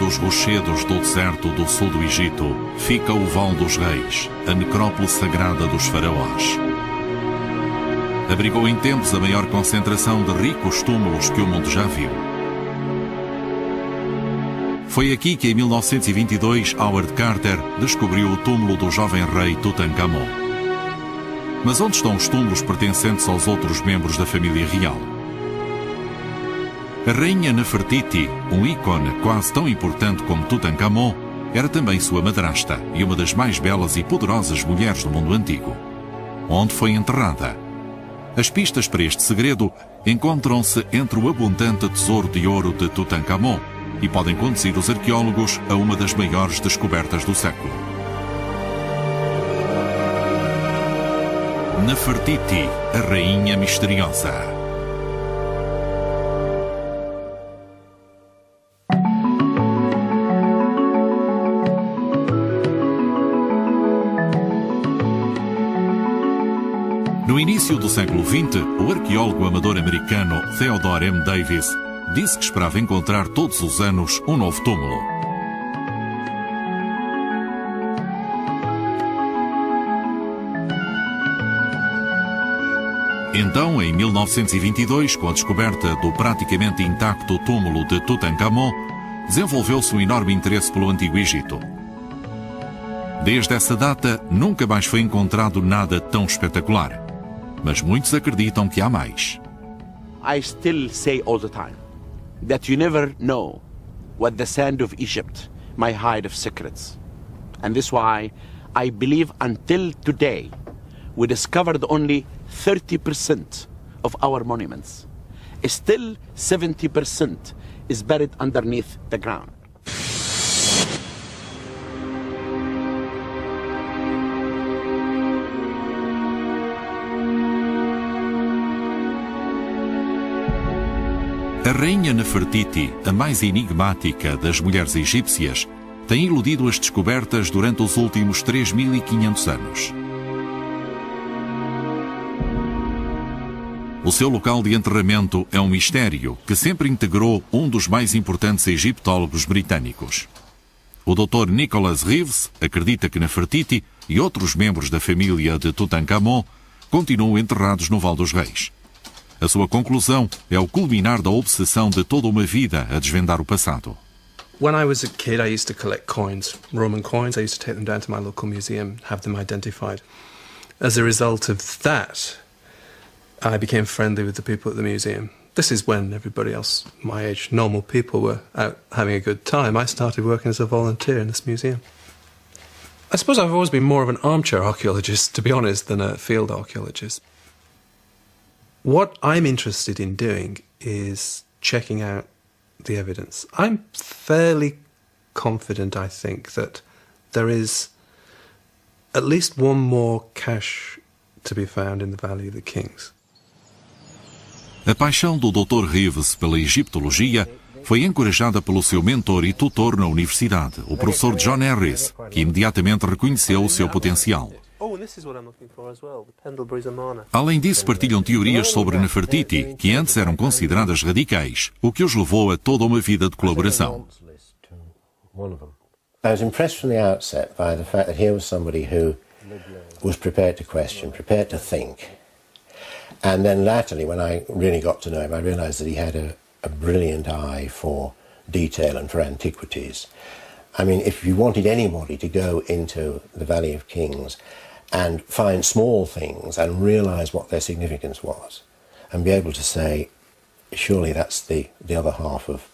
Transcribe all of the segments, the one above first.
dos rochedos do deserto do sul do Egito fica o Val dos Reis, a necrópole sagrada dos faraós. Abrigou em tempos a maior concentração de ricos túmulos que o mundo já viu. Foi aqui que, em 1922, Howard Carter descobriu o túmulo do jovem rei Tutankhamon. Mas onde estão os túmulos pertencentes aos outros membros da família real? A rainha Nefertiti, um ícone quase tão importante como Tutankhamon, era também sua madrasta e uma das mais belas e poderosas mulheres do mundo antigo. Onde foi enterrada? As pistas para este segredo encontram-se entre o abundante tesouro de ouro de Tutankhamon e podem conduzir os arqueólogos a uma das maiores descobertas do século. Nefertiti, a rainha misteriosa. Início do século XX, o arqueólogo amador americano Theodore M. Davis disse que esperava encontrar todos os anos um novo túmulo. Então, em 1922, com a descoberta do praticamente intacto túmulo de Tutankhamon, desenvolveu-se um enorme interesse pelo Antigo Egito. Desde essa data, nunca mais foi encontrado nada tão espetacular. Mas muitos acreditam que há mais. I still say all the time that you never know what the sand of Egypt may hide of secrets. And this why I believe until today we discovered only 30% of our monuments. Still 70% is buried underneath the ground. A rainha Nefertiti, a mais enigmática das mulheres egípcias, tem iludido as descobertas durante os últimos 3.500 anos. O seu local de enterramento é um mistério que sempre integrou um dos mais importantes egiptólogos britânicos. O Dr. Nicholas Reeves acredita que Nefertiti e outros membros da família de Tutankhamon continuam enterrados no Val dos Reis. A sua conclusão é o culminar da obsessão de toda uma vida a desvendar o passado. When I was a kid, I used to collect coins, Roman coins. I used to take them down to my local museum, have them identified. As a result of that, I became friendly with the people at the museum. This is when everybody else, my age, normal people, were out having a good time. I started working as a volunteer in this museum. I suppose I've always been more of an armchair archaeologist, to be honest, than a field archaeologist. What I'm interested in doing is checking out the evidence. I'm fairly confident, I think, that there is at least one more cache to be found in the Valley of the Kings. A paixão do Dr. Reeves pela egiptologia foi encorajada pelo seu mentor e tutor na universidade, o professor John Harris, que imediatamente reconheceu o seu potencial. Além disso, partilham teorias sobre Nefertiti, que antes eram consideradas radicais, o que os levou a toda uma vida de colaboração. I was impressed from the outset by the fact that here was somebody who was prepared to question, prepared to think. And then latterly, when I really got to know him, I realized that he had a, a brilliant eye for detail and for antiquities. I mean, if you wanted anybody to go into the Valley of Kings and find small things and realize what their significance was and be able to say, surely that's the, the other half of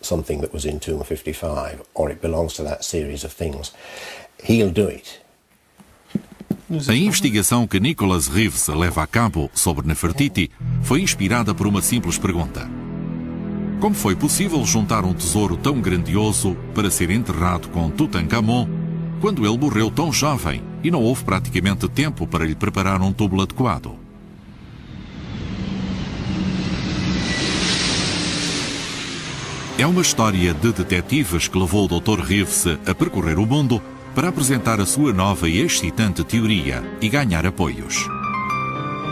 something that was in Tomb 55 or it belongs to that series of things, he'll do it. A investigação que Nicholas Reeves leva a cabo sobre Nefertiti foi inspirada por uma simples pergunta. Como foi possível juntar um tesouro tão grandioso para ser enterrado com Tutankhamon quando ele morreu tão jovem e não houve praticamente tempo para lhe preparar um túmulo adequado? É uma história de detetives que levou o Dr. Reeves a percorrer o mundo para apresentar a sua nova e excitante teoria e ganhar apoios.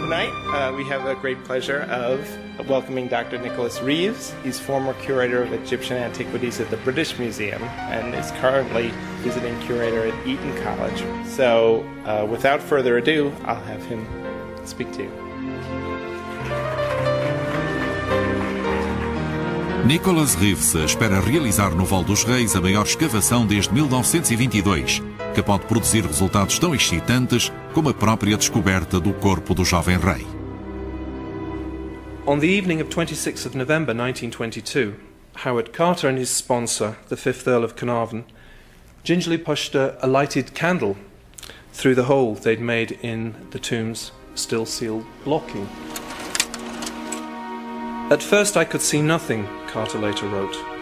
Tonight, uh, we have a great pleasure of welcoming Dr. Nicholas Reeves. He's former curator of Egyptian antiquities at the British Museum and is currently visiting curator at Eton College. So, uh, without further ado, I'll have him speak to you. Nicholas Reeves espera realizar no Val dos Reis a maior escavação desde 1922, que pode produzir resultados tão excitantes como a própria descoberta do corpo do jovem rei. On the evening of 26th of November 1922, Howard Carter and his sponsor, the 5th Earl of Carnarvon, gingerly pushed a, a lighted candle through the hole they'd made in the tomb's still sealed blocking. At first I could see nothing, Carter later wrote.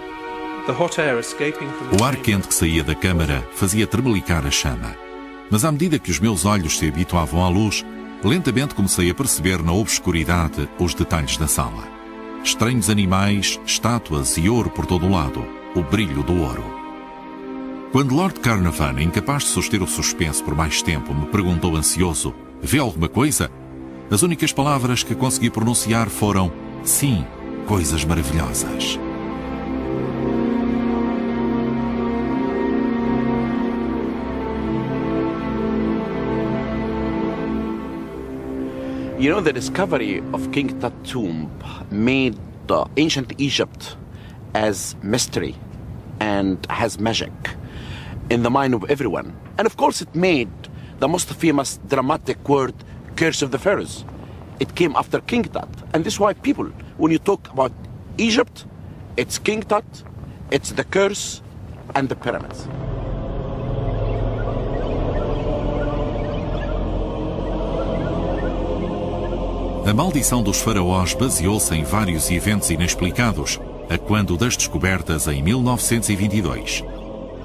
O ar quente que saía da câmara fazia tremelicar a chama. Mas à medida que os meus olhos se habituavam à luz, lentamente comecei a perceber na obscuridade os detalhes da sala. Estranhos animais, estátuas e ouro por todo o lado, o brilho do ouro. Quando Lord Carnarvon, incapaz de suster o suspense por mais tempo, me perguntou ansioso: Vê alguma coisa? As únicas palavras que consegui pronunciar foram: Sim, coisas maravilhosas. You know, the discovery of King Tut tomb made ancient Egypt as mystery and has magic in the mind of everyone. And of course, it made the most famous dramatic word, Curse of the Pharaohs. It came after King Tut. And this is why people, when you talk about Egypt, it's King Tut, it's the curse, and the pyramids. A maldição dos faraós baseou-se em vários eventos inexplicados, a quando das descobertas em 1922.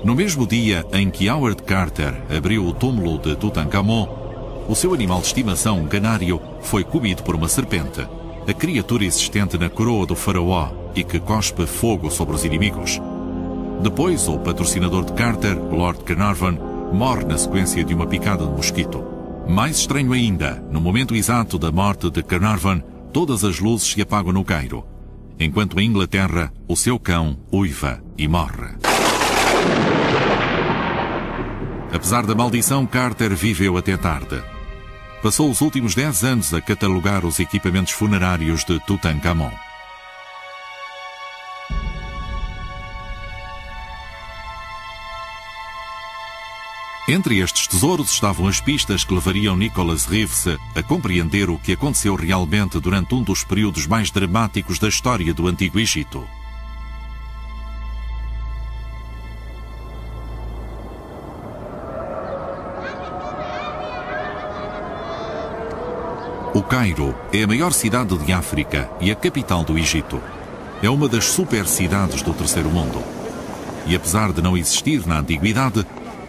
No mesmo dia em que Howard Carter abriu o túmulo de Tutankhamon, o seu animal de estimação, um canário, foi comido por uma serpente, a criatura existente na coroa do faraó e que cospe fogo sobre os inimigos. Depois, o patrocinador de Carter, Lord Carnarvon, morre na sequência de uma picada de mosquito. Mais estranho ainda, no momento exato da morte de Carnarvon, todas as luzes se apagam no Cairo, enquanto em Inglaterra o seu cão uiva e morre. Apesar da maldição, Carter viveu até tarde. Passou os últimos 10 anos a catalogar os equipamentos funerários de Tutankhamon. Entre estes tesouros estavam as pistas que levariam Nicholas Reeves a compreender o que aconteceu realmente durante um dos períodos mais dramáticos da história do Antigo Egito. O Cairo é a maior cidade de África e a capital do Egito. É uma das super cidades do terceiro mundo. E apesar de não existir na antiguidade,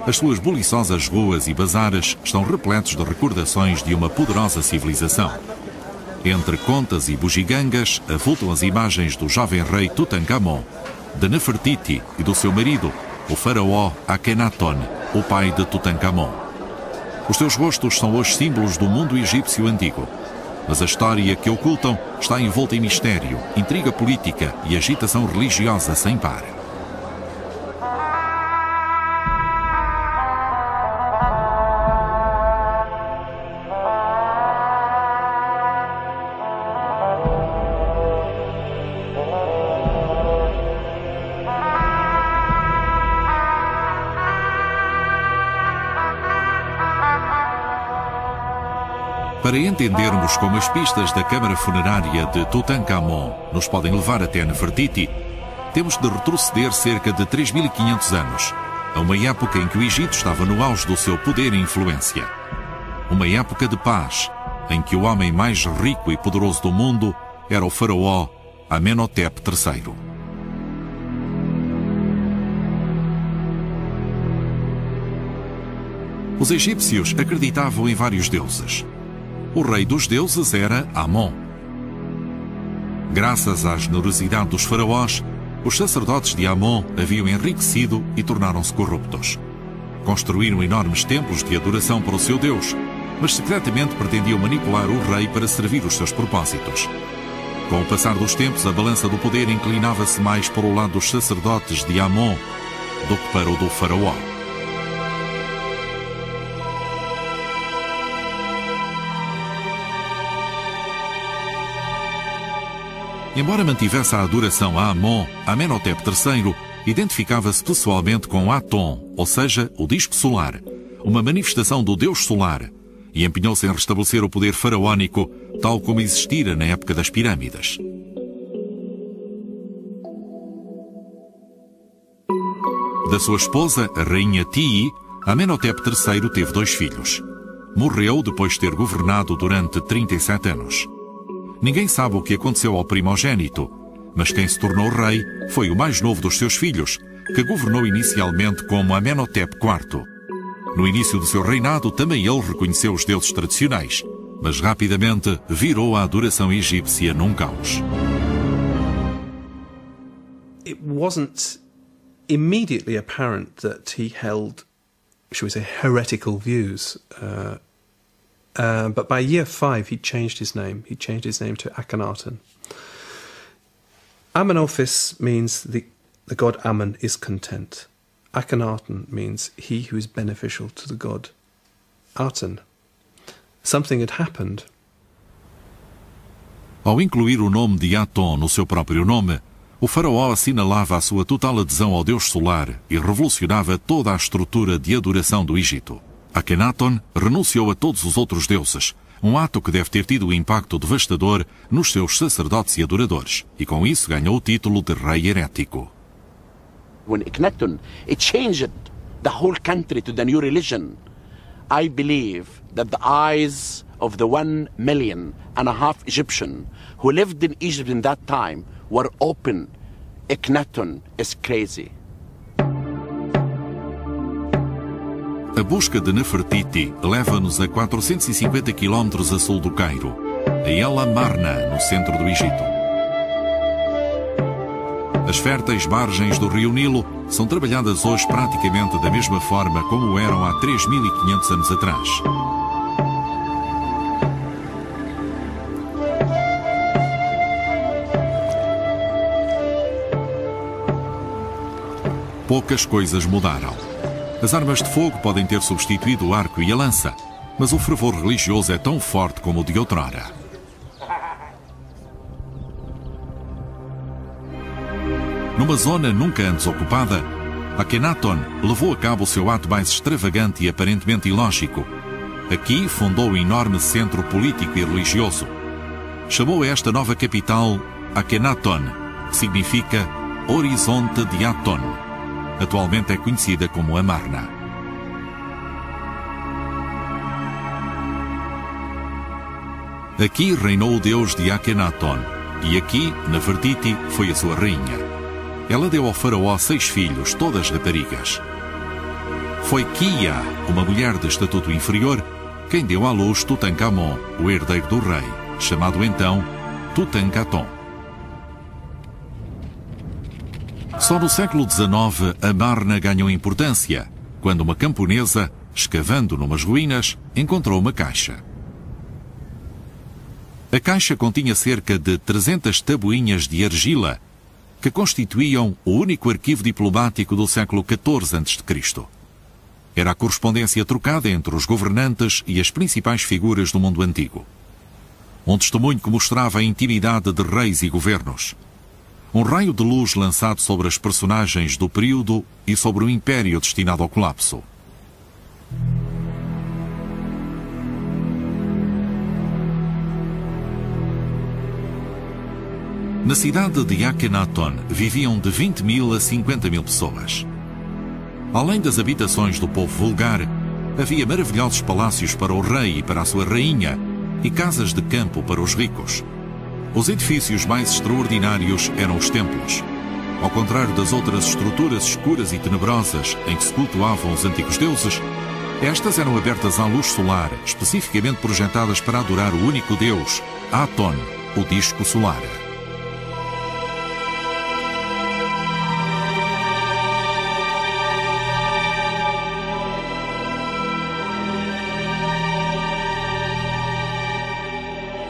as suas buliçosas ruas e bazares estão repletos de recordações de uma poderosa civilização. Entre contas e bugigangas avultam as imagens do jovem rei Tutankhamon, de Nefertiti e do seu marido, o faraó Akhenaton, o pai de Tutankhamon. Os seus rostos são hoje símbolos do mundo egípcio antigo, mas a história que ocultam está envolta em mistério, intriga política e agitação religiosa sem par. Entendermos como as pistas da câmara funerária de Tutankhamon nos podem levar até Nefertiti, temos de retroceder cerca de 3.500 anos, a uma época em que o Egito estava no auge do seu poder e influência. Uma época de paz, em que o homem mais rico e poderoso do mundo era o faraó Amenhotep III. Os egípcios acreditavam em vários deuses. O rei dos deuses era Amon. Graças à generosidade dos faraós, os sacerdotes de Amon haviam enriquecido e tornaram-se corruptos. Construíram enormes templos de adoração para o seu Deus, mas secretamente pretendiam manipular o rei para servir os seus propósitos. Com o passar dos tempos, a balança do poder inclinava-se mais para o lado dos sacerdotes de Amon do que para o do faraó. Embora mantivesse a adoração a Amon, Amenhotep III identificava-se pessoalmente com Aton, ou seja, o disco solar, uma manifestação do deus solar, e empenhou-se em restabelecer o poder faraónico tal como existira na época das pirâmides. Da sua esposa, a rainha Tii, Amenhotep III teve dois filhos. Morreu depois de ter governado durante 37 anos. Ninguém sabe o que aconteceu ao primogênito, mas quem se tornou rei foi o mais novo dos seus filhos, que governou inicialmente como Amenhotep IV. No início do seu reinado, também ele reconheceu os deuses tradicionais, mas rapidamente virou a adoração egípcia num caos. It wasn't immediately apparent that he held, shall we say, heretical views. Uh, uh, but by year five, he changed his name. He changed his name to Akhenaten. Amenophis means the, the god Ammon is content. Akhenaten means he who is beneficial to the god Aten. Something had happened. Ao incluir o nome de Aton no seu próprio nome, o faraó assinalava a sua total adesão ao deus solar e revolucionava toda a estrutura de adoração do Egito. Akhenaton renunciou a todos os outros deuses, um ato que deve ter tido um impacto devastador nos seus sacerdotes e adoradores, e com isso ganhou o título de rei herético. when Akhenaten, it changed the whole country to the new religion. I believe that the eyes of the one million and a half Egyptian who lived in Egypt in that time were open. Akhenaten is crazy. A busca de Nefertiti leva-nos a 450 km a sul do Cairo, a El Amarna, no centro do Egito. As férteis margens do rio Nilo são trabalhadas hoje praticamente da mesma forma como eram há 3.500 anos atrás. Poucas coisas mudaram. As armas de fogo podem ter substituído o arco e a lança, mas o fervor religioso é tão forte como o de outrora. Numa zona nunca antes ocupada, Akhenaton levou a cabo o seu ato mais extravagante e aparentemente ilógico. Aqui fundou um enorme centro político e religioso. Chamou esta nova capital Akhenaton, que significa Horizonte de Aton. Atualmente é conhecida como Amarna. Aqui reinou o deus de Akhenaton, e aqui, Nefertiti, foi a sua rainha. Ela deu ao faraó seis filhos, todas raparigas. Foi Kia, uma mulher de estatuto inferior, quem deu à luz Tutankhamon, o herdeiro do rei, chamado então Tutankhaton. Só no século XIX a Marna ganhou importância, quando uma camponesa, escavando numas ruínas, encontrou uma caixa. A caixa continha cerca de 300 tabuinhas de argila que constituíam o único arquivo diplomático do século XIV a.C. Era a correspondência trocada entre os governantes e as principais figuras do mundo antigo. Um testemunho que mostrava a intimidade de reis e governos. Um raio de luz lançado sobre as personagens do período e sobre o império destinado ao colapso. Na cidade de Akhenaton viviam de 20 mil a 50 mil pessoas. Além das habitações do povo vulgar, havia maravilhosos palácios para o rei e para a sua rainha e casas de campo para os ricos. Os edifícios mais extraordinários eram os templos. Ao contrário das outras estruturas escuras e tenebrosas em que se cultuavam os antigos deuses, estas eram abertas à luz solar, especificamente projetadas para adorar o único deus, Aton, o disco solar.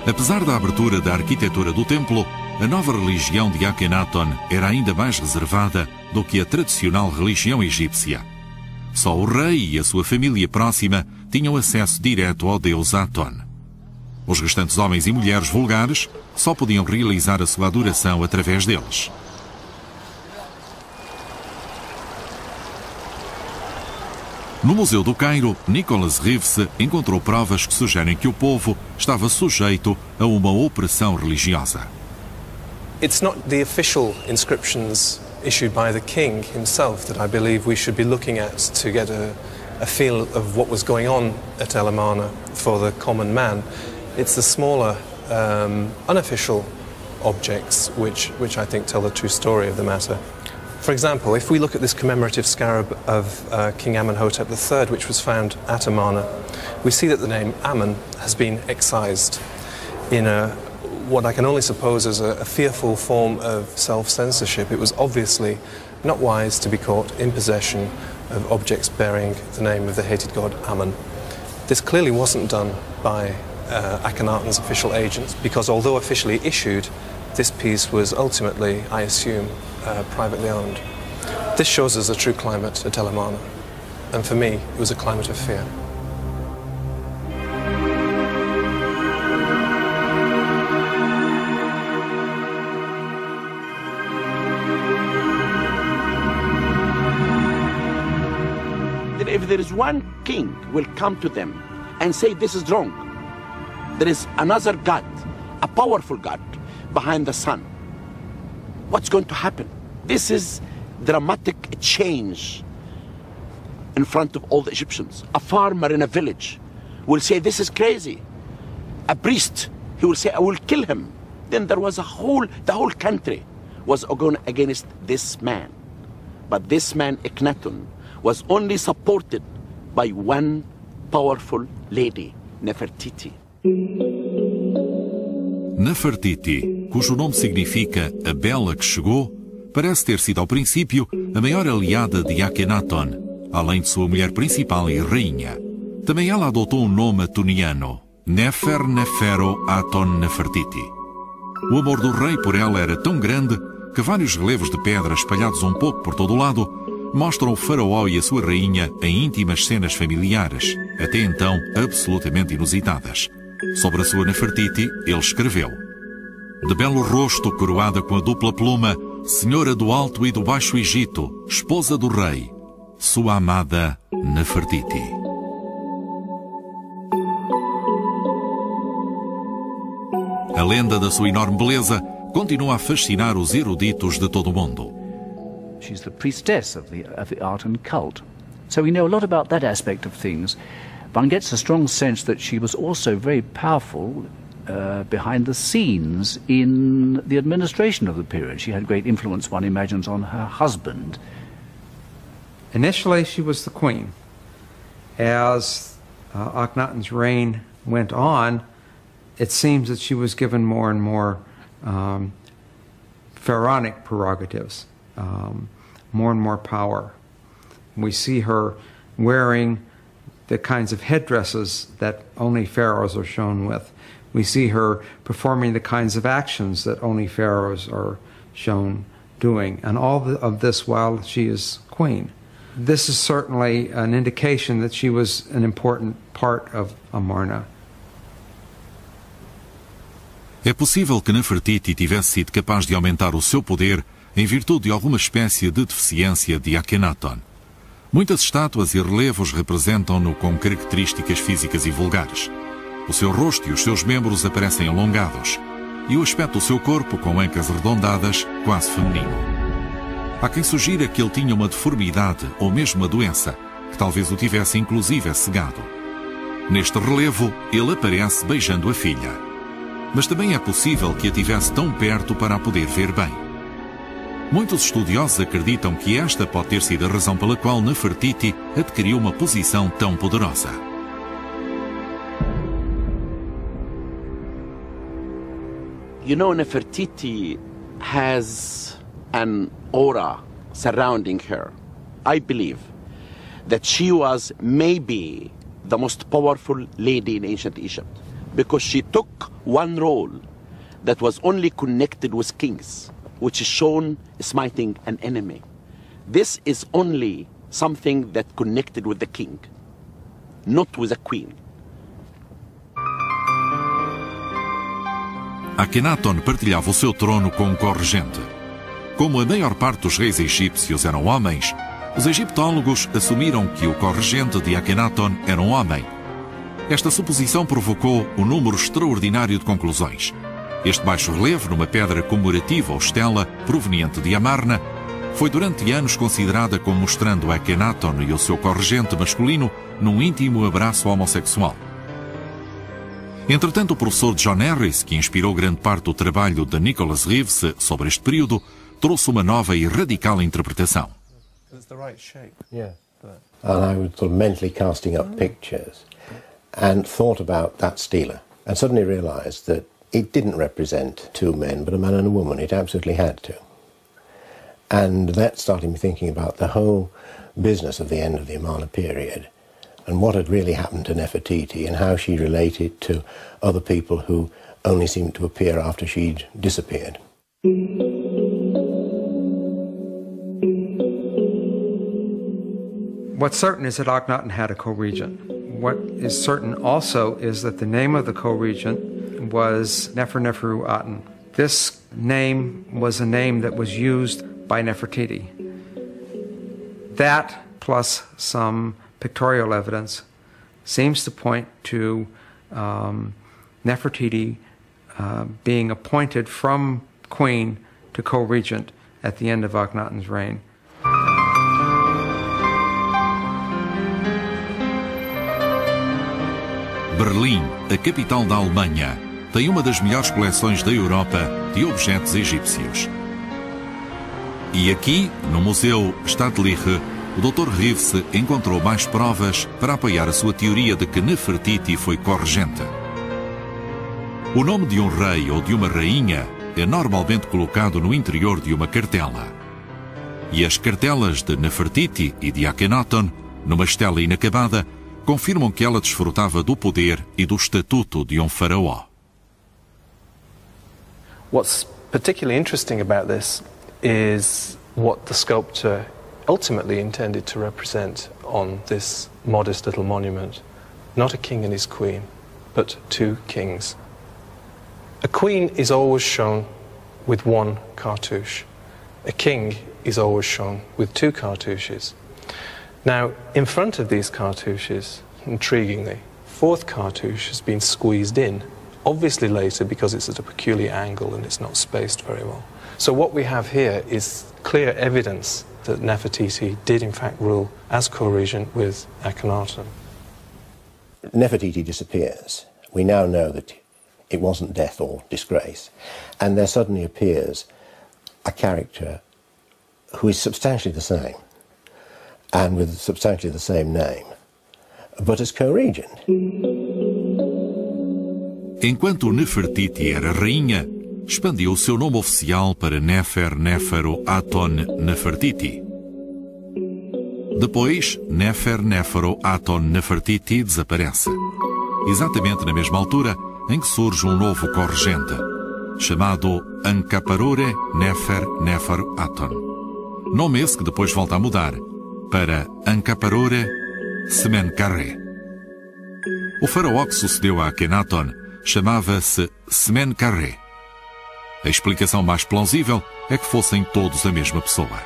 Apesar da abertura da arquitetura do templo, a nova religião de Akhenaton era ainda mais reservada do que a tradicional religião egípcia. Só o rei e a sua família próxima tinham acesso direto ao deus Aton. Os restantes homens e mulheres vulgares só podiam realizar a sua adoração através deles. No Museu do Cairo, Nicholas Reeves encontrou provas que sugerem que o povo estava sujeito a uma opressão religiosa. It's not the official inscriptions issued by the king himself that I believe we should be looking at to get a, a feel of what was going on at El Amana for the common man. It's the smaller, um, unofficial objects which, which I think tell the true story of the matter. For example, if we look at this commemorative scarab of uh, King Amenhotep III, which was found at Amana, we see that the name Amen has been excised in a, what I can only suppose is a, a fearful form of self-censorship. It was obviously not wise to be caught in possession of objects bearing the name of the hated god Ammon. This clearly wasn't done by uh, Akhenaten's official agents because although officially issued, this piece was ultimately, I assume, uh, privately owned. This shows us a true climate at Telemana, and for me, it was a climate of fear. if there is one king will come to them and say this is wrong there is another god a powerful god behind the sun. What's going to happen? This is dramatic change in front of all the egyptians. A farmer in a village will say this is crazy. A priest he will say i will kill him. Then there was a whole the whole country was against this man. But this man Eknaton was only supported by one powerful lady, Nefertiti. Nefertiti, cujo nome significa a bela que chegou, parece ter sido ao princípio a maior aliada de Akhenaton, além de sua mulher principal e rainha. Também ela adotou um nome atoniano, Nefer Nefero Aton Nefertiti. O amor do rei por ela era tão grande que vários relevos de pedra espalhados um pouco por todo o lado mostram o faraó e a sua rainha em íntimas cenas familiares, até então absolutamente inusitadas. Sobre a sua Nefertiti, ele escreveu: De belo rosto, coroada com a dupla pluma, senhora do Alto e do Baixo Egito, esposa do rei, sua amada Nefertiti. A lenda da sua enorme beleza continua a fascinar os eruditos de todo o mundo. She's the priestess of the, of the art and cult. So we know a lot about that aspect of things. One gets a strong sense that she was also very powerful uh, behind the scenes in the administration of the period. She had great influence, one imagines, on her husband. Initially, she was the queen. As uh, Akhenaten's reign went on, it seems that she was given more and more um, pharaonic prerogatives um, more and more power. We see her wearing the kinds of headdresses that only pharaohs are shown with. We see her performing the kinds of actions that only pharaohs are shown doing, and all of this while she is queen. This is certainly an indication that she was an important part of Amarna. É possível que Nefertiti tivesse sido capaz de aumentar o seu poder em virtude de alguma espécie de deficiência de Akhenaton. Muitas estátuas e relevos representam-no com características físicas e vulgares. O seu rosto e os seus membros aparecem alongados, e o aspecto do seu corpo, com ancas arredondadas, quase feminino. Há quem sugira que ele tinha uma deformidade ou mesmo uma doença, que talvez o tivesse inclusive cegado. Neste relevo, ele aparece beijando a filha. Mas também é possível que a tivesse tão perto para a poder ver bem. Muitos estudiosos acreditam que esta pode ter sido a razão pela qual Nefertiti adquiriu uma posição tão poderosa. You know, Nefertiti has an aura surrounding her. I believe that she was maybe the most powerful lady in ancient Egypt. because she took one role that was only connected with kings, which is shown smiting an enemy. This is only something that connected with the king, not with a queen. Akhenaton partilhava o seu trono com um corregente. Como a maior parte dos reis egípcios eram homens, os egiptólogos assumiram que o corregente de Akhenaton era um homem. Esta suposição provocou um número extraordinário de conclusões. Este baixo relevo, numa pedra comemorativa ou estela proveniente de Amarna, foi durante anos considerada como mostrando Akhenaton e o seu corregente masculino num íntimo abraço homossexual. Entretanto, o professor John Harris, que inspirou grande parte do trabalho de Nicholas Reeves sobre este período, trouxe uma nova e radical interpretação. Yeah. And I was sort of mentally casting up pictures and thought about that stela and suddenly realized that it didn't represent two men but a man and a woman. It absolutely had to. And that started me thinking about the whole business of the end of the Amana period and what had really happened to Nefertiti and how she related to other people who only seemed to appear after she'd disappeared. What's certain is that Akhenaten had a co-regent. What is certain also is that the name of the co-regent was Nefer Neferu Aten. This name was a name that was used by Nefertiti. That, plus some pictorial evidence, seems to point to um, Nefertiti uh, being appointed from queen to co-regent at the end of Akhenaten's reign. Berlim, a capital da Alemanha, tem uma das melhores coleções da Europa de objetos egípcios. E aqui, no Museu Stadtliche, o Dr. Reeves encontrou mais provas para apoiar a sua teoria de que Nefertiti foi corregente. O nome de um rei ou de uma rainha é normalmente colocado no interior de uma cartela. E as cartelas de Nefertiti e de Akhenaton, numa estela inacabada, confirmam que ela desfrutava do poder e do estatuto de um faraó. What's particularly interesting about this is what the sculptor ultimately intended to represent on this modest little monument. Not a king and his queen, but two kings. A queen is always shown with one cartouche. A king is always shown with two cartouches. Now, in front of these cartouches, intriguingly, fourth cartouche has been squeezed in, obviously later because it's at a peculiar angle and it's not spaced very well. So what we have here is clear evidence that Nefertiti did in fact rule as co-regent with Akhenaten. Nefertiti disappears. We now know that it wasn't death or disgrace. And there suddenly appears a character who is substantially the same and with substantially the same name, but as co-regent. Enquanto Nefertiti era rainha, expandiu o seu nome oficial para Nefer Nefero Aton Nefertiti. Depois, Nefer Nefero Aton Nefertiti desaparece. Exatamente na mesma altura em que surge um novo corregente, chamado Ankaparore Nefer Nefer Aton. Nome esse que depois volta a mudar para Ankaparore Semenkarre. O faraó que sucedeu a Akhenaton chamava-se Semenkarre. A explicação mais plausível é que fossem todos a mesma pessoa.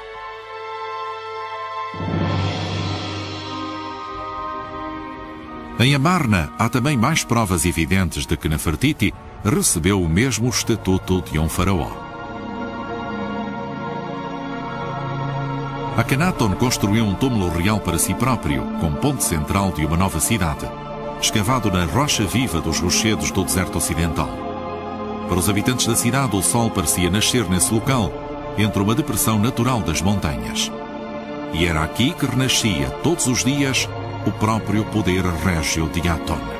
Em Amarna há também mais provas evidentes de que Nefertiti recebeu o mesmo estatuto de um faraó. Akhenaton construiu um túmulo real para si próprio, com ponto central de uma nova cidade, escavado na rocha viva dos rochedos do deserto ocidental. Para os habitantes da cidade, o sol parecia nascer nesse local, entre uma depressão natural das montanhas. E era aqui que renascia, todos os dias, o próprio poder régio de Aton.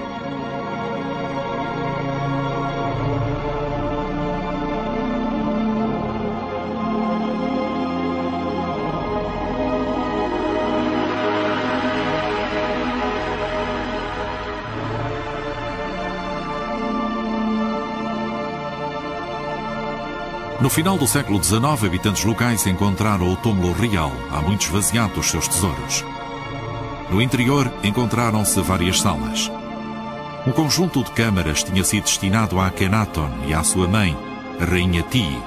No final do século XIX, habitantes locais encontraram o túmulo real, há muito esvaziado dos seus tesouros. No interior encontraram-se várias salas. Um conjunto de câmaras tinha sido destinado a Akhenaton e à sua mãe, a rainha Ti.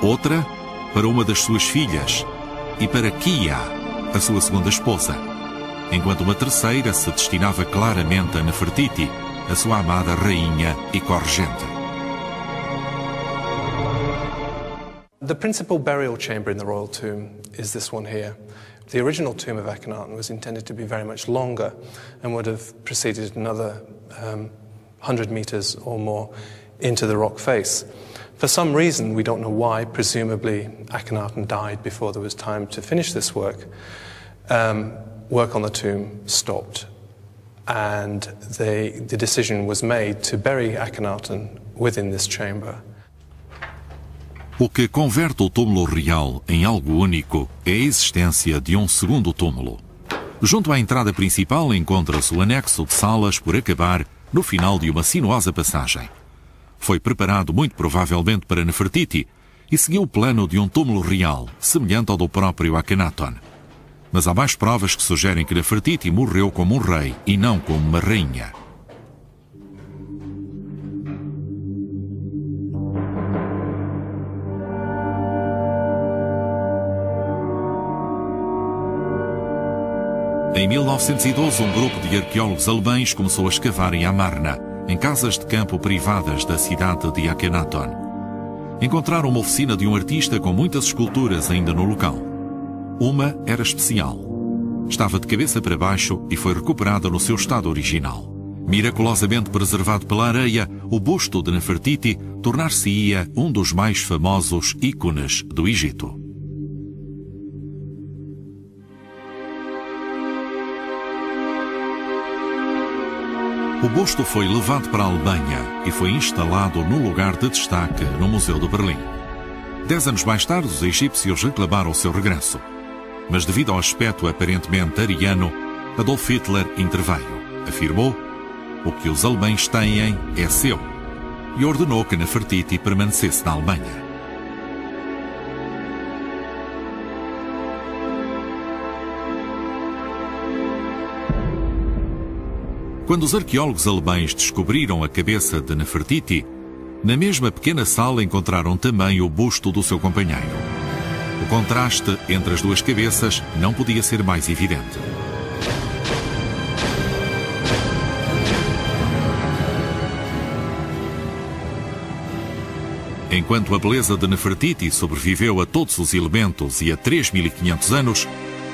Outra para uma das suas filhas e para Kia, a sua segunda esposa, enquanto uma terceira se destinava claramente a Nefertiti, a sua amada rainha e corregente. The principal burial chamber in the royal tomb is this one here. The original tomb of Akhenaten was intended to be very much longer and would have proceeded another um, 100 meters or more into the rock face. For some reason, we don't know why, presumably Akhenaten died before there was time to finish this work, um, work on the tomb stopped. And they, the decision was made to bury Akhenaten within this chamber. O que converte o túmulo real em algo único é a existência de um segundo túmulo. Junto à entrada principal encontra-se o anexo de salas por acabar no final de uma sinuosa passagem. Foi preparado muito provavelmente para Nefertiti e seguiu o plano de um túmulo real, semelhante ao do próprio Akhenaton. Mas há mais provas que sugerem que Nefertiti morreu como um rei e não como uma rainha. Em 1912, um grupo de arqueólogos alemães começou a escavar em Amarna, em casas de campo privadas da cidade de Akhenaton. Encontraram uma oficina de um artista com muitas esculturas ainda no local. Uma era especial. Estava de cabeça para baixo e foi recuperada no seu estado original. Miraculosamente preservado pela areia, o busto de Nefertiti tornar-se-ia um dos mais famosos ícones do Egito. O busto foi levado para a Alemanha e foi instalado num lugar de destaque no Museu de Berlim. Dez anos mais tarde, os egípcios reclamaram o seu regresso. Mas devido ao aspecto aparentemente ariano, Adolf Hitler interveio. Afirmou: O que os alemães têm é seu. E ordenou que Nefertiti permanecesse na Alemanha. Quando os arqueólogos alemães descobriram a cabeça de Nefertiti, na mesma pequena sala encontraram também o busto do seu companheiro. O contraste entre as duas cabeças não podia ser mais evidente. Enquanto a beleza de Nefertiti sobreviveu a todos os elementos e a 3.500 anos,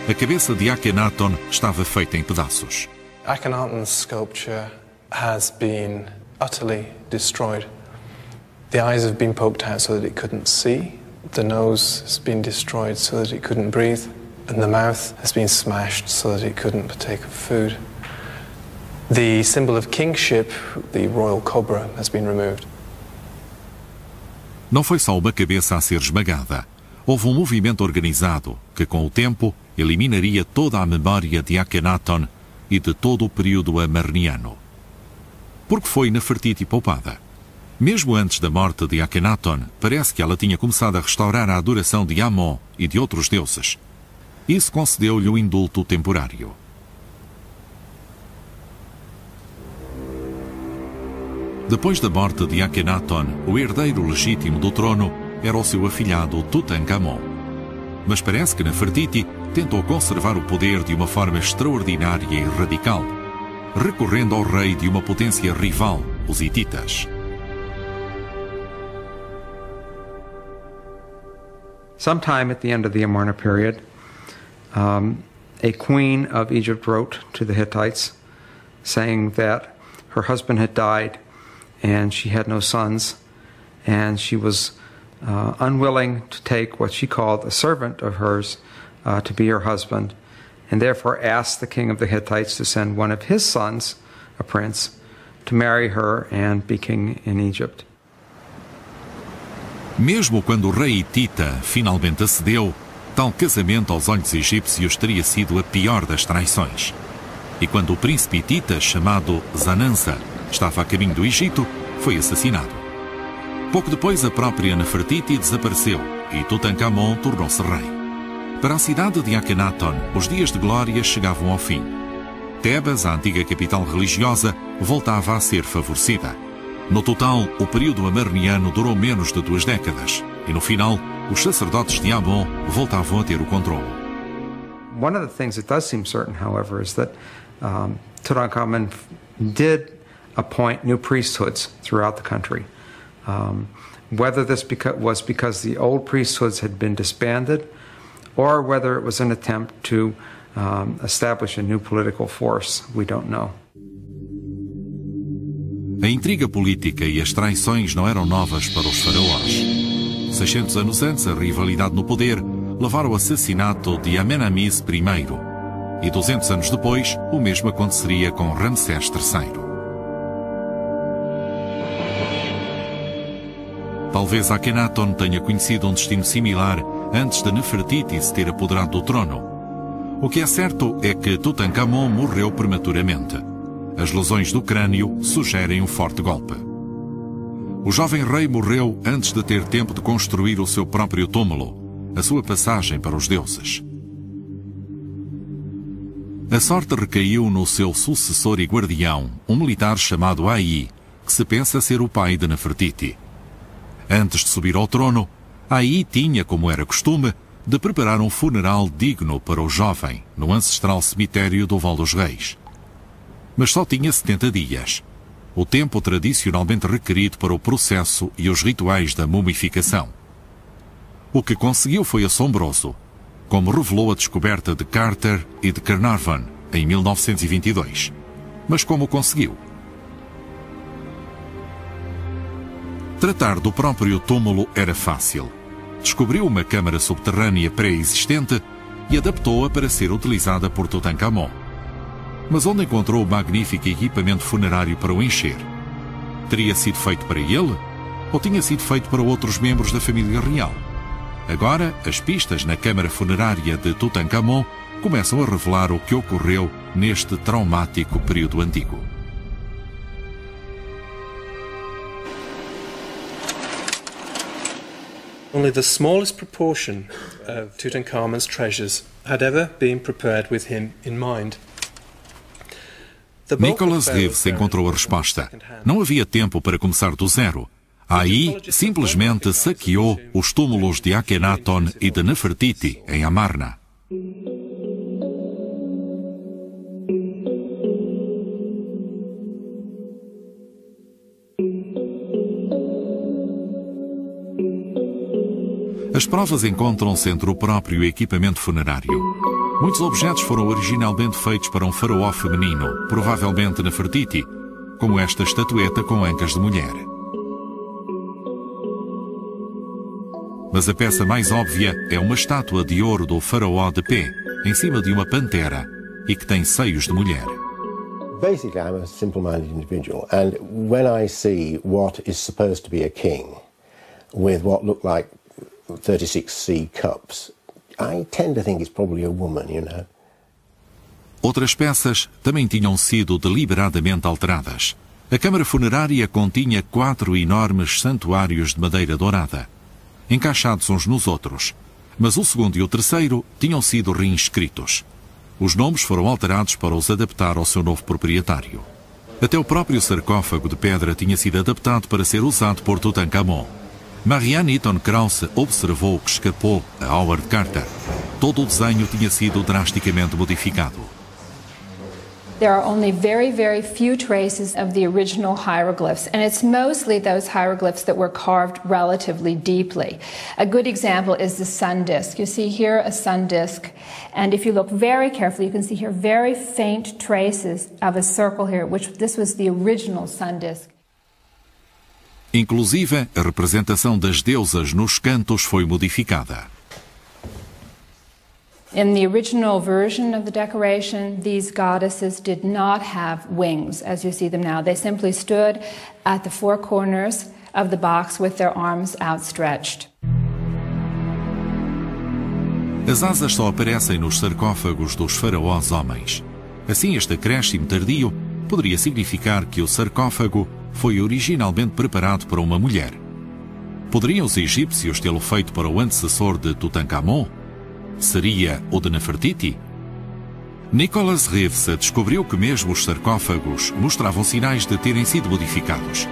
a cabeça de Akhenaton estava feita em pedaços. Akhenaten's sculpture has been utterly destroyed. The eyes have been poked out so that it couldn't see, the nose has been destroyed so that it couldn't breathe, and the mouth has been smashed so that it couldn't partake of food. The symbol of kingship, the royal cobra, has been removed. Não foi só uma cabeça a ser esmagada. Houve um movimento organizado que, com o tempo, eliminaria toda a memória de Akhenaton e de todo o período amarniano. Porque foi Nefertiti poupada. Mesmo antes da morte de Akhenaton, parece que ela tinha começado a restaurar a adoração de Amon e de outros deuses. Isso concedeu-lhe um indulto temporário. Depois da morte de Akhenaton, o herdeiro legítimo do trono era o seu afilhado Tutankhamon. Mas parece que Nefertiti tentou conservar o poder de uma forma extraordinária e radical, recorrendo ao rei de uma potência rival, os Hititas. Sometime at the end of the Amarna period, um, a queen of Egypt wrote to the Hittites saying that her husband had died and she had no sons, and she was uh, unwilling to take what she called a servant of hers uh, to be her husband, and therefore asked the king of the Hittites to send one of his sons, a prince, to marry her and be king in Egypt. Mesmo quando o rei Hitita finalmente acedeu, tal casamento aos olhos egípcios teria sido a pior das traições. E quando o príncipe Hitita, chamado Zanansa, estava a caminho do Egito, foi assassinado. Pouco depois, a própria Nefertiti desapareceu e Tutankhamon tornou-se rei. Para a cidade de Akhenaton, os dias de glória chegavam ao fim. Tebas, a antiga capital religiosa, voltava a ser favorecida. No total, o período amarniano durou menos de duas décadas e, no final, os sacerdotes de Amon voltavam a ter o controle. One of the things that does seem certain, however, is that um, Tutankhamun did appoint new priesthoods throughout the country. Um, whether this beca was because the old priesthoods had been disbanded or whether it was an attempt to um, establish a new political force, we don't know. A intriga política e as traições não eram novas para os faraós. 600 anos antes, a rivalidade no poder levaram ao assassinato de Amenamis I. E 200 anos depois, o mesmo aconteceria com Ramsés III. Talvez Akhenaton tenha conhecido um destino similar antes de Nefertiti se ter apoderado do trono. O que é certo é que Tutankhamon morreu prematuramente. As lesões do crânio sugerem um forte golpe. O jovem rei morreu antes de ter tempo de construir o seu próprio túmulo, a sua passagem para os deuses. A sorte recaiu no seu sucessor e guardião, um militar chamado Ai, que se pensa ser o pai de Nefertiti. Antes de subir ao trono, Aí tinha, como era costume, de preparar um funeral digno para o jovem no ancestral cemitério do Val dos Reis. Mas só tinha 70 dias, o tempo tradicionalmente requerido para o processo e os rituais da mumificação. O que conseguiu foi assombroso, como revelou a descoberta de Carter e de Carnarvon em 1922. Mas como conseguiu? Tratar do próprio túmulo era fácil. Descobriu uma câmara subterrânea pré-existente e adaptou-a para ser utilizada por Tutankhamon. Mas onde encontrou o magnífico equipamento funerário para o encher? Teria sido feito para ele? Ou tinha sido feito para outros membros da família real? Agora, as pistas na câmara funerária de Tutankhamon começam a revelar o que ocorreu neste traumático período antigo. Only the smallest proportion of Tutankhamun's treasures had ever been prepared with him in mind. Nicholas Reeves encontrou a resposta. Não havia tempo para começar do zero. Aí, simplesmente saqueou os túmulos de Akhenaton e de Nefertiti, em Amarna. As provas encontram-se entre o próprio equipamento funerário. Muitos objetos foram originalmente feitos para um faraó feminino, provavelmente Nefertiti, como esta estatueta com ancas de mulher. Mas a peça mais óbvia é uma estátua de ouro do faraó de pé, em cima de uma pantera, e que tem seios de mulher. Basically, I'm a simple-minded individual, and when I see what is supposed to be a king with what look like 36C cups, I tend to think it's probably a woman, you know. Outras peças também tinham sido deliberadamente alteradas. A câmara funerária continha quatro enormes santuários de madeira dourada, encaixados uns nos outros, mas o segundo e o terceiro tinham sido reinscritos. Os nomes foram alterados para os adaptar ao seu novo proprietário. Até o próprio sarcófago de pedra tinha sido adaptado para ser usado por Tutankhamon. Marianne Eaton Krause observou que escapou a Howard Carter. Todo o desenho tinha sido drasticamente modificado. There are only very, very few traces of the original hieroglyphs, and it's mostly those hieroglyphs that were carved relatively deeply. A good example is the sun disk. You see here a sun disk, and if you look very carefully, you can see here very faint traces of a circle here, which this was the original sun disk. Inclusive, a representação das deusas nos cantos foi modificada. In the original version of the decoration, these goddesses did not have wings as you see them now. They simply stood at the four corners of the box with their arms outstretched. As asas só aparecem nos sarcófagos dos faraós homens. Assim, este acréscimo tardio poderia significar que o sarcófago foi originalmente preparado para uma mulher. Poderiam os egípcios tê-lo feito para o antecessor de Tutankhamon? Seria o de Nefertiti? Nicholas Reeves descobriu que mesmo os sarcófagos mostravam sinais de terem sido modificados.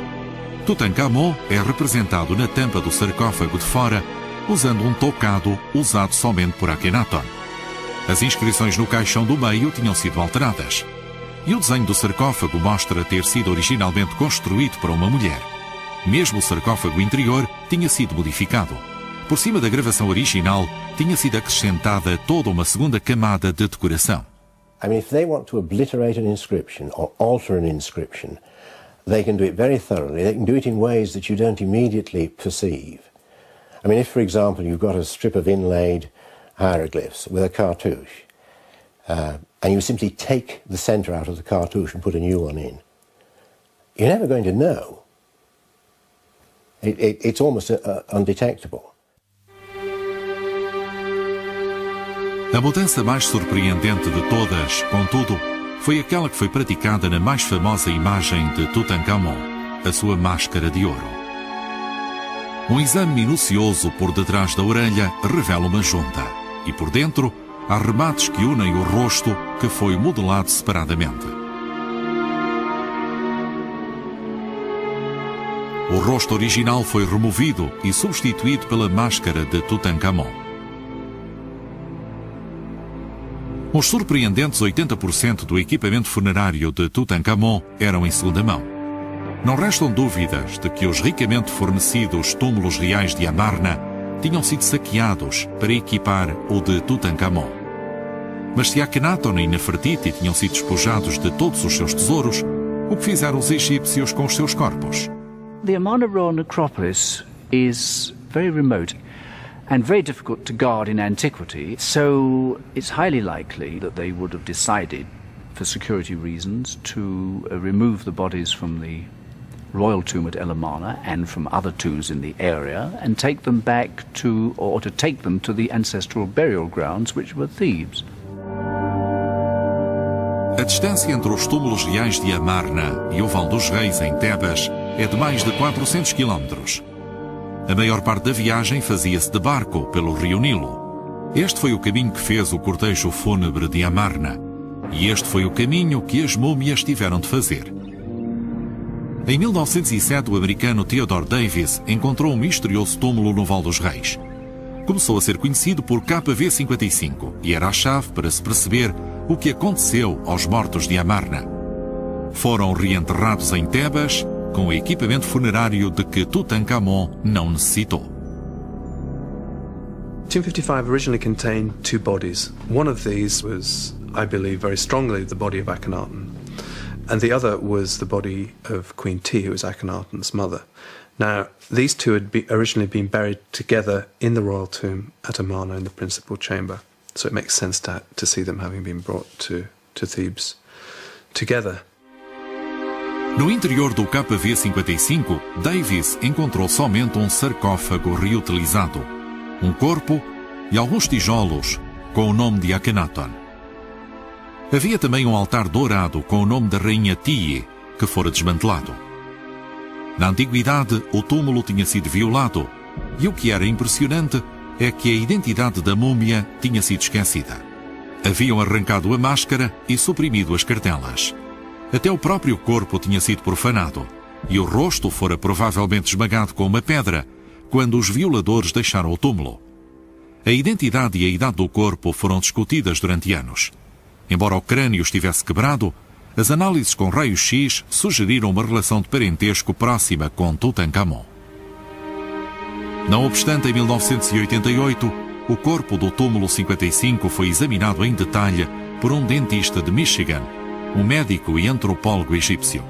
Tutankhamon é representado na tampa do sarcófago de fora usando um tocado usado somente por Akhenaton. As inscrições no caixão do meio tinham sido alteradas. E o desenho do sarcófago mostra ter sido originalmente construído para uma mulher. Mesmo o sarcófago interior tinha sido modificado. Por cima da gravação original, tinha sido acrescentada toda uma segunda camada de decoração. I mean, if they want to obliterate an inscription or alter an inscription, they can do it very thoroughly. They can do it in ways that you don't immediately perceive. I mean, if, for example, you've got a strip of inlaid hieroglyphs with a cartouche, uh, and you simply take the centre out of the cartouche and put a new one in, you're never going to know. It, it, it's almost uh, undetectable. A mudança mais surpreendente de todas, contudo, foi aquela que foi praticada na mais famosa imagem de Tutankhamon, a sua máscara de ouro. Um exame minucioso por detrás da orelha revela uma junta, e por dentro há remates que unem o rosto que foi modelado separadamente. O rosto original foi removido e substituído pela máscara de Tutankhamon. Os surpreendentes 80% do equipamento funerário de Tutankhamon eram em segunda mão. Não restam dúvidas de que os ricamente fornecidos túmulos reais de Amarna tinham sido saqueados para equipar o de Tutankhamon. Mas se Akhenaton e Nefertiti tinham sido despojados de todos os seus tesouros, o que fizeram os egípcios com os seus corpos? The Amarna necropolis is very remote. and very difficult to guard in antiquity. So it's highly likely that they would have decided, for security reasons, to uh, remove the bodies from the royal tomb at El Amarna and from other tombs in the area and take them back to, or to take them to the ancestral burial grounds, which were Thebes. A distância entre os túmulos reais de Amarna e o Val dos Reis, em Tebas, é de mais de 400 quilómetros. A maior parte da viagem fazia-se de barco pelo rio Nilo. Este foi o caminho que fez o cortejo fúnebre de Amarna. E este foi o caminho que as múmias tiveram de fazer. Em 1907, o americano Theodore Davis encontrou um misterioso túmulo no Val dos Reis. Começou a ser conhecido por KV-55 e era a chave para se perceber o que aconteceu aos mortos de Amarna. Foram reenterrados em Tebas com o equipamento funerário de que Tutankhamon não necessitou. Tomb 55 originally contained two bodies. One of these was, I believe, very strongly the body of Akhenaten, and the other was the body of Queen T, who was Akhenaten's mother. Now, these two had be originally been buried together in the royal tomb at Amarna in the principal chamber, so it makes sense to, to see them having been brought to, to Thebes together. No interior do KV-55, Davis encontrou somente um sarcófago reutilizado, um corpo e alguns tijolos com o nome de Akhenaton. Havia também um altar dourado com o nome da rainha Tie, que fora desmantelado. Na antiguidade, o túmulo tinha sido violado, e o que era impressionante é que a identidade da múmia tinha sido esquecida. Haviam arrancado a máscara e suprimido as cartelas. Até o próprio corpo tinha sido profanado e o rosto fora provavelmente esmagado com uma pedra quando os violadores deixaram o túmulo. A identidade e a idade do corpo foram discutidas durante anos. Embora o crânio estivesse quebrado, as análises com raio-x sugeriram uma relação de parentesco próxima com Tutankhamon. Não obstante, em 1988, o corpo do túmulo 55 foi examinado em detalhe por um dentista de Michigan um médico e antropólogo egípcio.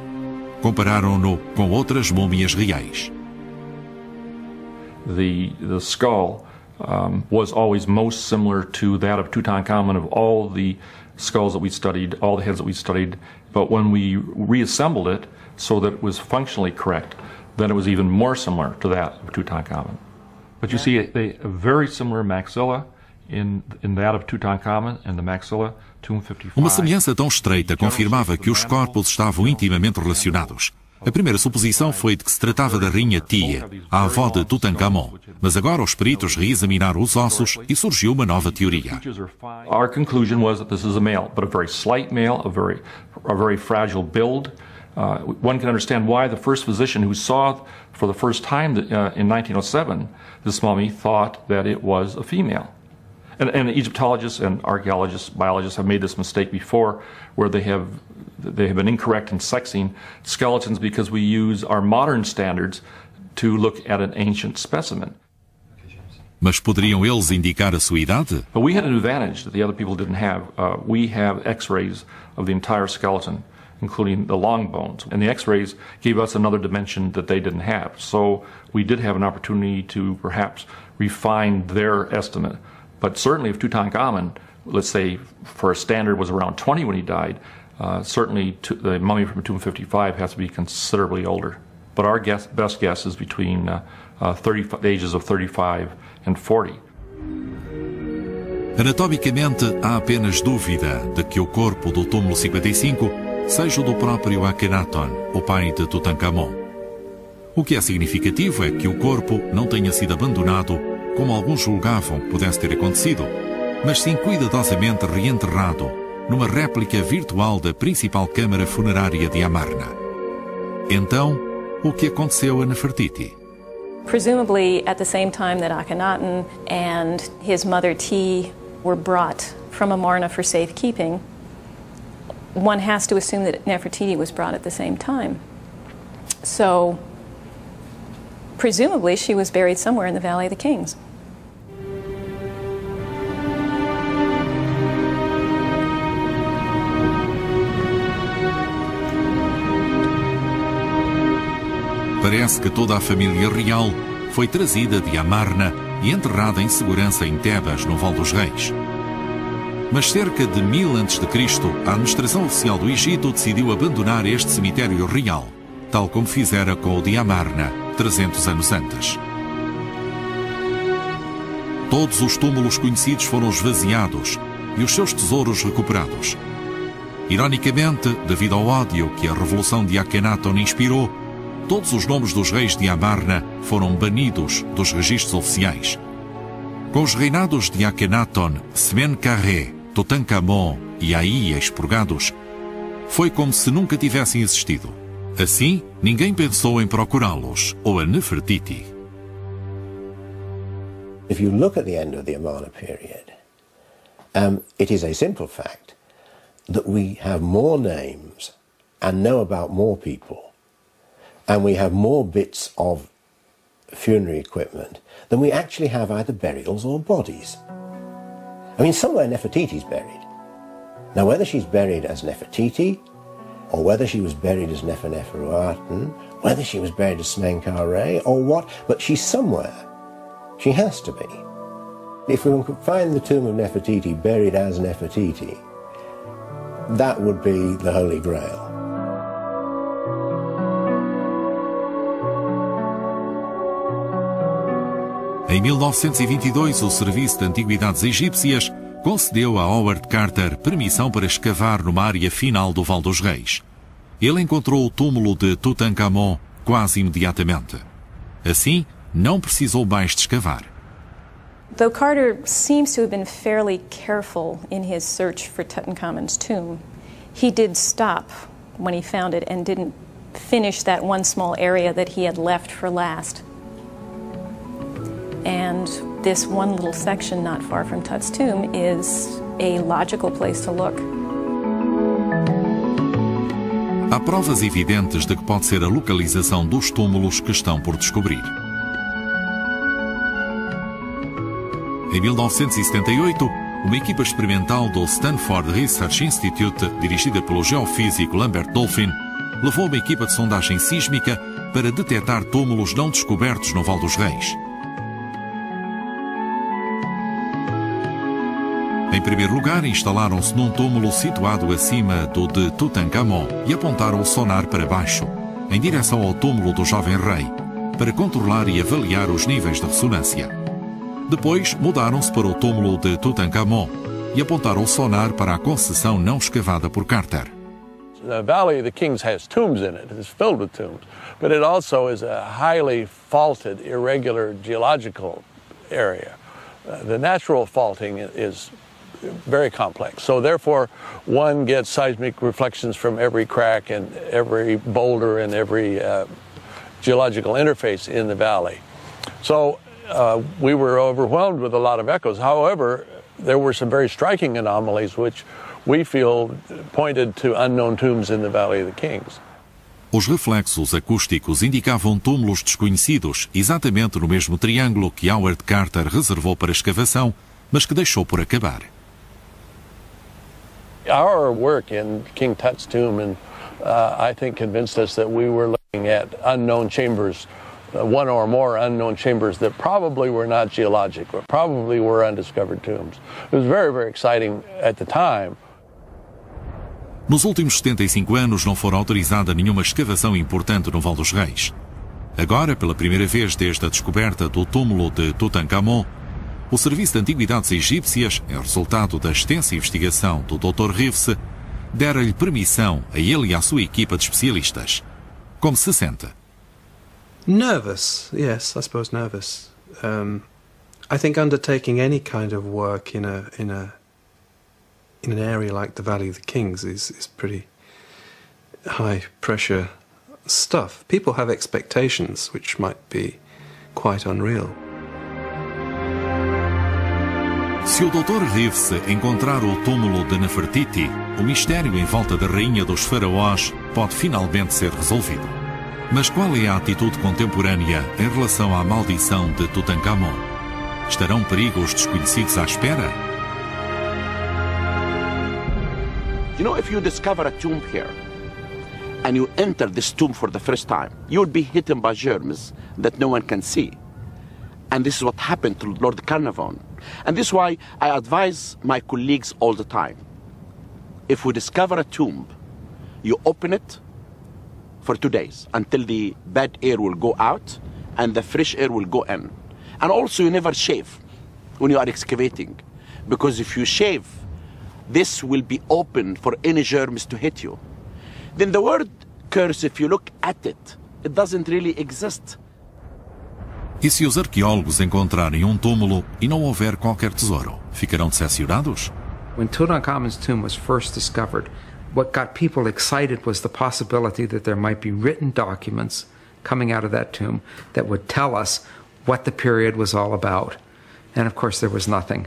Compararam-no com outras múmias reais. The, the skull um, was always most similar to that of Tutankhamun of all the skulls that we studied, all the heads that we studied. But when we reassembled it so that it was functionally correct, then it was even more similar to that of Tutankhamun. But you see a, a very similar maxilla in, in that of Tutankhamun and the maxilla Uma semelhança tão estreita confirmava que os corpos estavam intimamente relacionados. A primeira suposição foi de que se tratava da rainha Tia, a avó de Tutankhamon. Mas agora os peritos reexaminaram os ossos e surgiu uma nova teoria. Our conclusion was that this is a male, but a very slight male, a very, a very fragile build. Uh, one can understand why the first physician who saw for the first time uh, in 1907 this mummy thought that it was a female. And, and, Egyptologists and archaeologists, biologists have made this mistake before, where they have they have been incorrect in sexing skeletons because we use our modern standards to look at an ancient specimen. Mas poderiam eles indicar a sua idade? But we had an advantage that the other people didn't have. Uh, we have X-rays of the entire skeleton, including the long bones, and the X-rays gave us another dimension that they didn't have. So we did have an opportunity to perhaps refine their estimate. But certainly, if Tutankhamun, let's say for a standard was around 20 when he died, uh, certainly to, the mummy from Tomb 55 has to be considerably older. But our guess, best guess is between uh, uh, 30, ages of 35 and 40. Anatomicamente, há apenas dúvida de que o corpo do túmulo 55 seja o do próprio Akhenaton, o pai de Tutankhamon. O que é significativo é que o corpo não tenha sido abandonado, como alguns julgavam que pudesse ter acontecido, mas sim cuidadosamente reenterrado numa réplica virtual da principal câmara funerária de Amarna. Então, o que aconteceu a Nefertiti? Presumably at the same time that Akhenaten and his mother T were brought from Amarna for safekeeping, one has to assume that Nefertiti was brought at the same time. So, presumably she was buried somewhere in the Valley of the Kings. Parece que toda a família real foi trazida de Amarna e enterrada em segurança em Tebas, no Val dos Reis. Mas cerca de mil antes de Cristo, a administração oficial do Egito decidiu abandonar este cemitério real, tal como fizera com o de Amarna, 300 anos antes. Todos os túmulos conhecidos foram esvaziados e os seus tesouros recuperados. Ironicamente, devido ao ódio que a revolução de Akhenaton inspirou, todos os nomes dos reis de Amarna foram banidos dos registros oficiais. Com os reinados de Akhenaton, Semenkaré, Tutankhamon e Ai expurgados, foi como se nunca tivessem existido. Assim, ninguém pensou em procurá-los ou a Nefertiti. If you look at the end of the Amarna period, um, it is a simple fact that we have more names and know about more people and we have more bits of funerary equipment than we actually have either burials or bodies. I mean, somewhere Nefertiti's buried. Now, whether she's buried as Nefertiti, or whether she was buried as Neferneferuaten, whether she was buried as Smenkare, or what, but she's somewhere. She has to be. If we could find the tomb of Nefertiti buried as Nefertiti, that would be the Holy Grail. Em 1922, o Serviço de Antiguidades Egípcias concedeu a Howard Carter permissão para escavar numa área final do Val dos Reis. Ele encontrou o túmulo de Tutankhamon quase imediatamente. Assim, não precisou mais de escavar. Though Carter seems to have been fairly careful in his search for Tutankhamun's tomb, he did stop when he found it and didn't finish that one small area that he had left for last. And this one little section not far from Tut's tomb is a logical place to look. Há provas evidentes de que pode ser a localização dos túmulos que estão por descobrir. Em 1978, uma equipa experimental do Stanford Research Institute, dirigida pelo geofísico Lambert Dolphin, levou uma equipa de sondagem sísmica para detectar túmulos não descobertos no Val dos Reis. Em primeiro lugar, instalaram-se num túmulo situado acima do de Tutankhamon e apontaram o sonar para baixo, em direção ao túmulo do jovem rei, para controlar e avaliar os níveis de ressonância. Depois, mudaram-se para o túmulo de Tutankhamon e apontaram o sonar para a concessão não escavada por Carter. the Valley of the Kings has tombs in it. It's filled with tombs. But it also is a highly faulted, irregular geological area. Uh, the natural faulting is very complex. So therefore, one gets seismic reflections from every crack and every boulder and every uh, geological interface in the valley. So uh, we were overwhelmed with a lot of echoes. However, there were some very striking anomalies which we feel pointed to unknown tombs in the Valley of the Kings. Os reflexos acústicos indicavam túmulos desconhecidos exatamente no mesmo triângulo que Howard Carter reservou para escavação, mas que deixou por acabar. Our work in King Tut's tomb, and uh, I think, convinced us that we were looking at unknown chambers, uh, one or more unknown chambers that probably were not geologic, or probably were undiscovered tombs. It was very, very exciting at the time. Nos últimos 75 anos não fora autorizada nenhuma escavação importante no Val dos Reis. Agora, pela primeira vez desde a descoberta do túmulo de Tutankhamon, o Serviço de Antiguidades Egípcias, em resultado da extensa investigação do Dr. Rivse, dera-lhe permissão a ele e à sua equipa de especialistas. Como se sente? Nervous, yes, I suppose nervous. Um, I think undertaking any kind of work in a in a in an area like the Valley of the Kings is, is pretty high pressure stuff. People have expectations which might be quite unreal. Se o Dr. Rivse encontrar o túmulo de Nefertiti, o mistério em volta da rainha dos faraós pode finalmente ser resolvido. Mas qual é a atitude contemporânea em relação à maldição de Tutankhamon? Estarão perigos desconhecidos à espera? You know, if you discover a tomb here and you enter this tomb for the first time, you would be hidden by germs that no one can see. And this is what happened to Lord Carnarvon. And this is why I advise my colleagues all the time. If we discover a tomb, you open it for two days until the bad air will go out and the fresh air will go in. And also, you never shave when you are excavating. Because if you shave, this will be open for any germs to hit you. Then the word curse, if you look at it, it doesn't really exist. E se os arqueólogos encontrarem um túmulo e não houver qualquer tesouro, ficarão decepcionados? When Tutankhamun's tomb was first discovered, what got people excited was the possibility that there might be written documents coming out of that tomb that would tell us what the period was all about. And of course, there was nothing.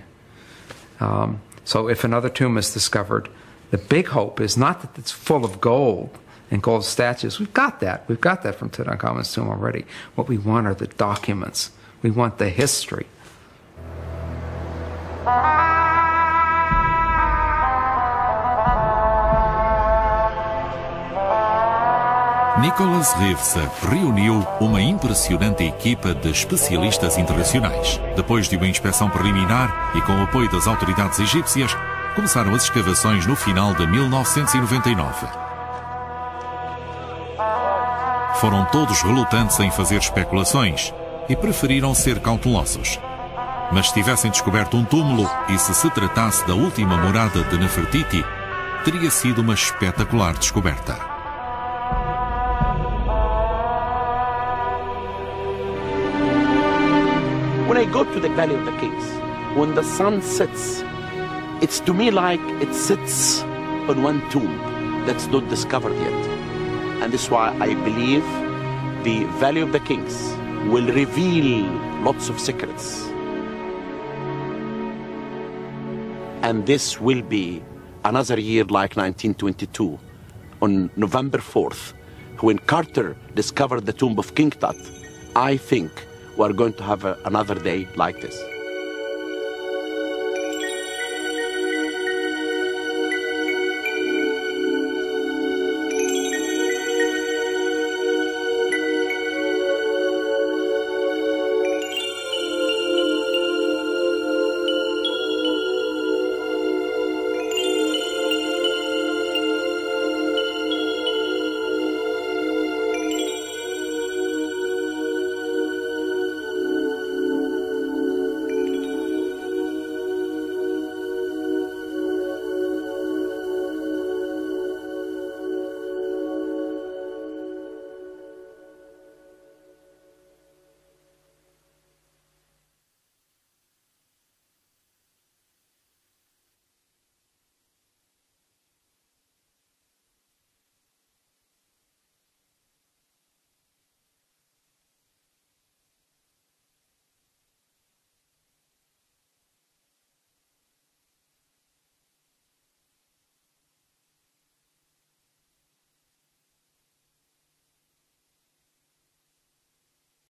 Um, so if another tomb is discovered, the big hope is not that it's full of gold and gold statues. We've got that. We've got that from Tutankhamun's tomb already. What we want are the documents. We want the history. Nicholas Rivse reuniu uma impressionante equipa de especialistas internacionais. Depois de uma inspeção preliminar e com o apoio das autoridades egípcias, começaram as escavações no final de 1999. Foram todos relutantes em fazer especulações e preferiram ser cautelosos. Mas se tivessem descoberto um túmulo e se se tratasse da última morada de Nefertiti, teria sido uma espetacular descoberta. When I go to the Valley of the Kings, when the sun sets, it's to me like it sits on one tomb that's not discovered yet. And this is why I believe the Valley of the Kings will reveal lots of secrets. And this will be another year like 1922, on November 4th, when Carter discovered the tomb of King Tut. I think we're going to have a, another day like this.